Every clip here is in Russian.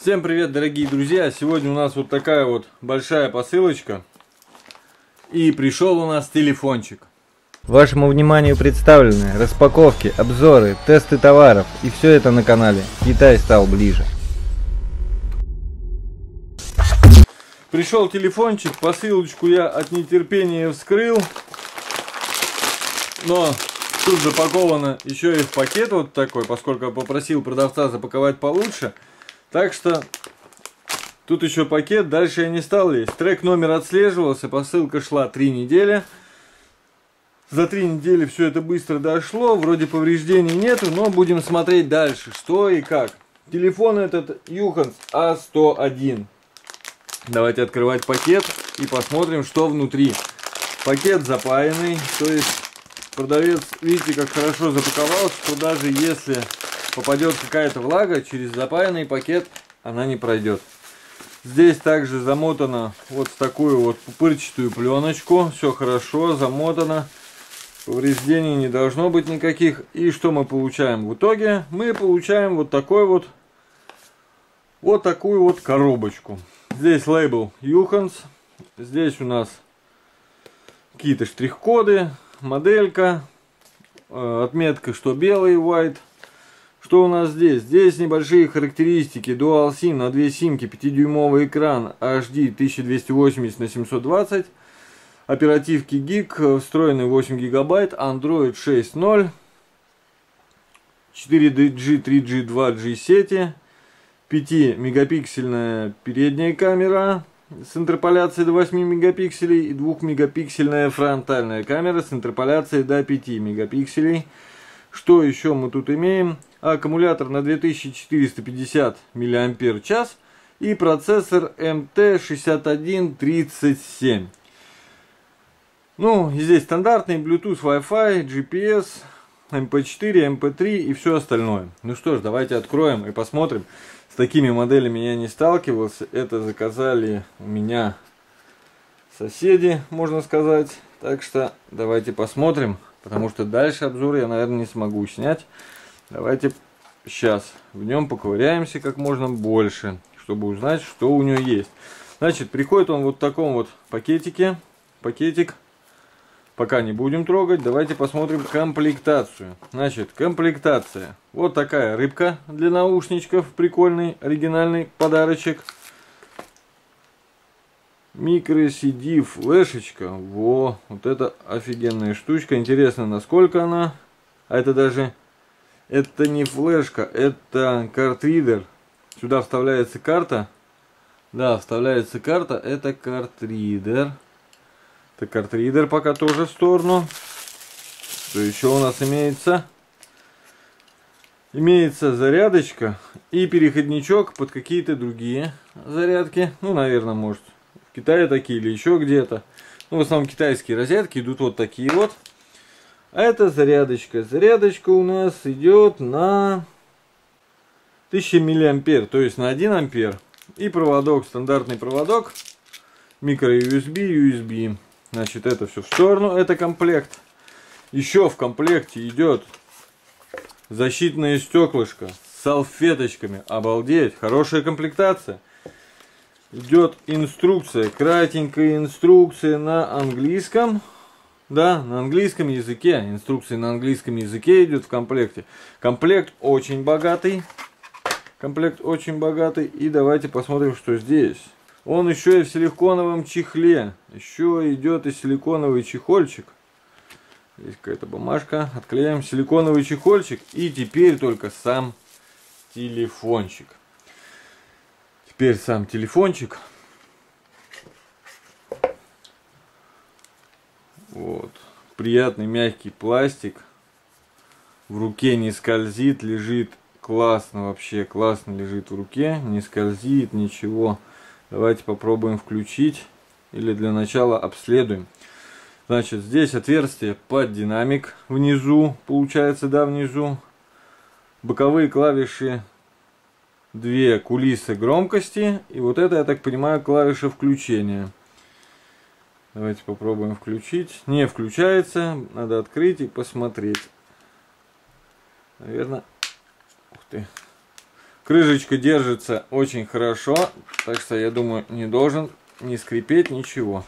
Всем привет, дорогие друзья! Сегодня у нас вот такая вот большая посылочка. И пришел у нас телефончик. Вашему вниманию представлены распаковки, обзоры, тесты товаров и все это на канале Китай стал ближе. Пришел телефончик, посылочку я от нетерпения вскрыл. Но тут запаковано еще и в пакет вот такой, поскольку я попросил продавца запаковать получше. Так что тут еще пакет, дальше я не стал лезть. Трек номер отслеживался, посылка шла 3 недели. За 3 недели все это быстро дошло, вроде повреждений нету, но будем смотреть дальше, что и как. Телефон этот Юханс А101. Давайте открывать пакет и посмотрим, что внутри. Пакет запаянный, то есть продавец, видите, как хорошо запаковал, что даже если попадет какая-то влага, через запаянный пакет она не пройдет. Здесь также замотано вот в такую вот пупырчатую пленочку. Все хорошо, замотано. Повреждений не должно быть никаких. И что мы получаем в итоге? Мы получаем вот такой вот, вот такую вот коробочку. Здесь лейбл Юханс. Здесь у нас какие-то штрих-коды, моделька, э, отметка, что белый, white, что у нас здесь? Здесь небольшие характеристики. Dual SIM на две симки, 5-дюймовый экран HD 1280 на 720. Оперативки гиг, встроенный 8 гигабайт, Android 6.0. 4G, 3G, 2G сети. 5-мегапиксельная передняя камера с интерполяцией до 8 мегапикселей и 2-мегапиксельная фронтальная камера с интерполяцией до 5 мегапикселей. Что еще мы тут имеем? Аккумулятор на 2450 мАч и процессор MT6137. Ну, здесь стандартный Bluetooth, Wi-Fi, GPS, MP4, MP3 и все остальное. Ну что ж, давайте откроем и посмотрим. С такими моделями я не сталкивался. Это заказали у меня соседи, можно сказать. Так что давайте посмотрим. Потому что дальше обзор я, наверное, не смогу снять. Давайте сейчас в нем поковыряемся как можно больше, чтобы узнать, что у него есть. Значит, приходит он вот в таком вот пакетике. Пакетик. Пока не будем трогать. Давайте посмотрим комплектацию. Значит, комплектация. Вот такая рыбка для наушничков. Прикольный, оригинальный подарочек. Микро CD флешечка. Во, вот это офигенная штучка. Интересно, насколько она. А это даже... Это не флешка, это картридер. Сюда вставляется карта. Да, вставляется карта. Это картридер. Это картридер пока тоже в сторону. Что еще у нас имеется? Имеется зарядочка и переходничок под какие-то другие зарядки. Ну, наверное, может в Китае такие или еще где-то. Ну, в основном китайские розетки идут вот такие вот. Это зарядочка. Зарядочка у нас идет на 1000 миллиампер, то есть на 1 ампер. И проводок, стандартный проводок. Микро USB, USB. Значит, это все в сторону. Это комплект. Еще в комплекте идет защитное стеклышко с салфеточками. Обалдеть, хорошая комплектация идет инструкция, кратенькая инструкция на английском. Да, на английском языке. Инструкция на английском языке идет в комплекте. Комплект очень богатый. Комплект очень богатый. И давайте посмотрим, что здесь. Он еще и в силиконовом чехле. Еще идет и силиконовый чехольчик. Здесь какая-то бумажка. Отклеим силиконовый чехольчик. И теперь только сам телефончик. Теперь сам телефончик. Вот. Приятный мягкий пластик. В руке не скользит, лежит классно вообще, классно лежит в руке. Не скользит, ничего. Давайте попробуем включить. Или для начала обследуем. Значит, здесь отверстие под динамик внизу, получается, да, внизу. Боковые клавиши две кулисы громкости. И вот это, я так понимаю, клавиша включения. Давайте попробуем включить. Не включается. Надо открыть и посмотреть. Наверное. Ух ты. Крышечка держится очень хорошо, так что я думаю не должен не скрипеть ничего.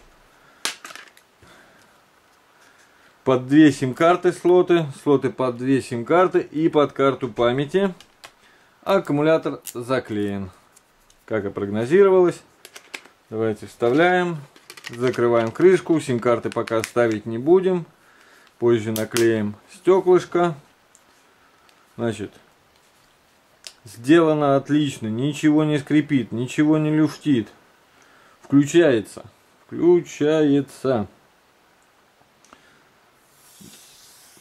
Под две сим-карты слоты, слоты под две сим-карты и под карту памяти. Аккумулятор заклеен, как и прогнозировалось. Давайте вставляем, закрываем крышку, сим-карты пока ставить не будем. Позже наклеим стеклышко. Значит, сделано отлично, ничего не скрипит, ничего не люфтит. Включается, включается.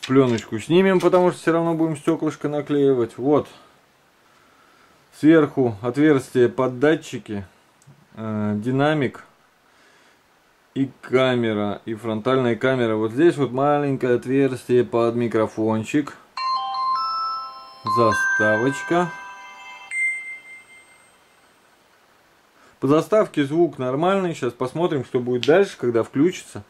Пленочку снимем, потому что все равно будем стеклышко наклеивать. Вот. Сверху отверстие под датчики, э, динамик и камера, и фронтальная камера. Вот здесь вот маленькое отверстие под микрофончик. Заставочка. По заставке звук нормальный. Сейчас посмотрим, что будет дальше, когда включится.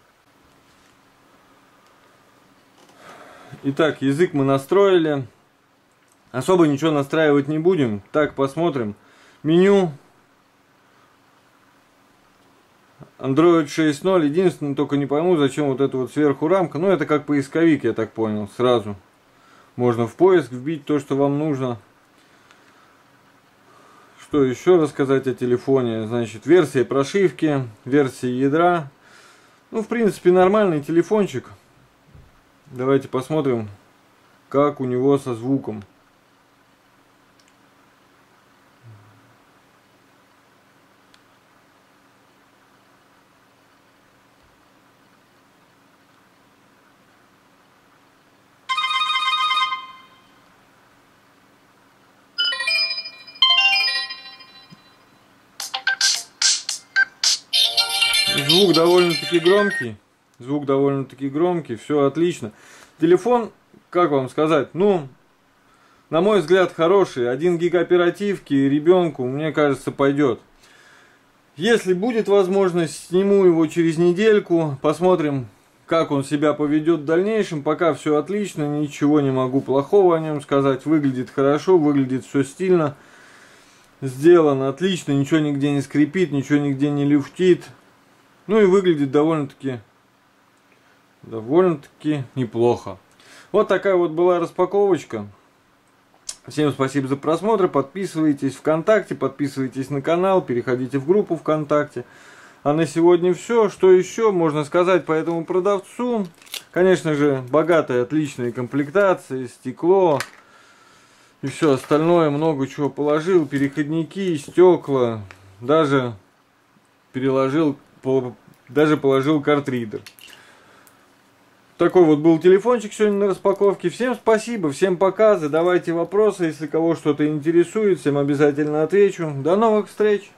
Итак, язык мы настроили. Особо ничего настраивать не будем. Так, посмотрим. Меню. Android 6.0. Единственное, только не пойму, зачем вот эта вот сверху рамка. Ну, это как поисковик, я так понял, сразу. Можно в поиск вбить то, что вам нужно. Что еще рассказать о телефоне? Значит, версия прошивки, версия ядра. Ну, в принципе, нормальный телефончик. Давайте посмотрим, как у него со звуком. Звук довольно-таки громкий. Звук довольно-таки громкий, все отлично. Телефон, как вам сказать, ну, на мой взгляд, хороший. Один гиг оперативки ребенку, мне кажется, пойдет. Если будет возможность, сниму его через недельку, посмотрим, как он себя поведет в дальнейшем. Пока все отлично, ничего не могу плохого о нем сказать. Выглядит хорошо, выглядит все стильно. Сделано отлично, ничего нигде не скрипит, ничего нигде не люфтит. Ну и выглядит довольно-таки довольно-таки неплохо. Вот такая вот была распаковочка. Всем спасибо за просмотр. Подписывайтесь ВКонтакте, подписывайтесь на канал, переходите в группу ВКонтакте. А на сегодня все. Что еще можно сказать по этому продавцу? Конечно же, богатая, отличная комплектация, стекло и все остальное. Много чего положил. Переходники, стекла. Даже переложил, даже положил картридер. Такой вот был телефончик сегодня на распаковке. Всем спасибо, всем пока. Задавайте вопросы, если кого что-то интересует. Всем обязательно отвечу. До новых встреч!